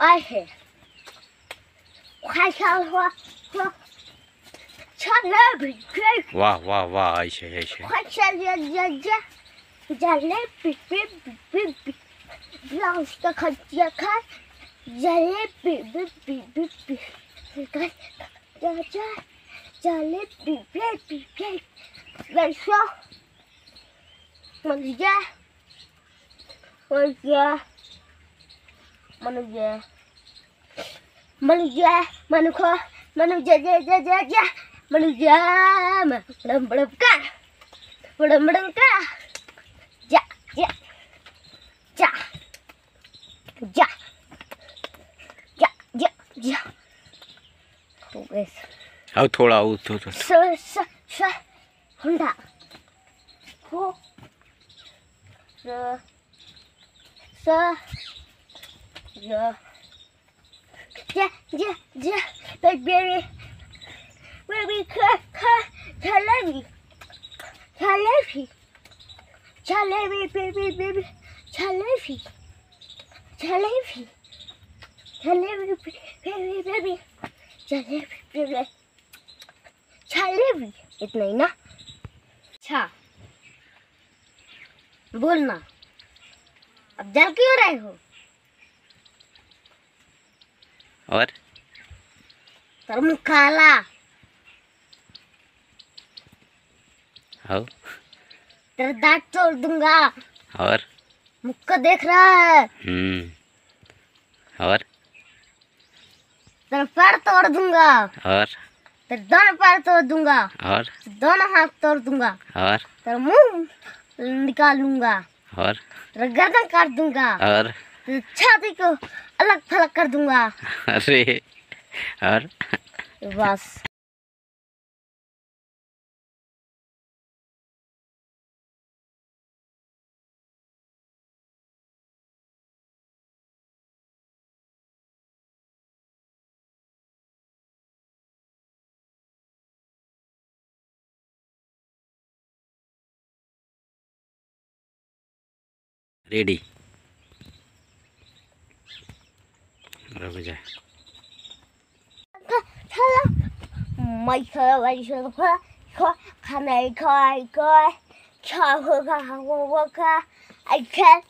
I hid. वाह वाह वाह ऐसे ऐसे ब्लाउज का खर्चिया खा जले बी बी बी बी बी जा जा। जले बी बी बी बी वैसा मर गया। मर गया। Manu về Manu về ja ja ja về về về về về Manu về mà Đầm đầm cả Đầm đầm cả ja. Ja. Ja. Ja ja ja. Ja Ok Hãy thua là ô thua thua Sơ sơ sơ Không đạc Hô. Sơ Sơ Yeah. Yeah, yeah, yeah. Big baby. Jalebi. Jalebi. Jalebi, baby, baby. Jalebi. Jalebi. Jalebi, baby, baby. Jalebi, baby. Jalebi. इतना ही ना अच्छा बोलना अब जल क्यों रहे हो और? तर मुख काला आओ तेरा दांत तोड़ दूँगा। और? मुख को देख रहा है। हम्म। और? तेरा पैर तोड़ दूँगा। और? तेरे दोनों पैर तोड़ दूँगा। और? दोनों हाथ तोड़ दूँगा। और? तेरा मुँह निकाल लूँगा और? तेरा गर्दन काट दूँगा। और? छाती को अलग थलग कर दूँगा। अरे और? बस। રેડી બરાબર જાય Hello. My car, my car, car, can I car, car, car, car, car, car, I can't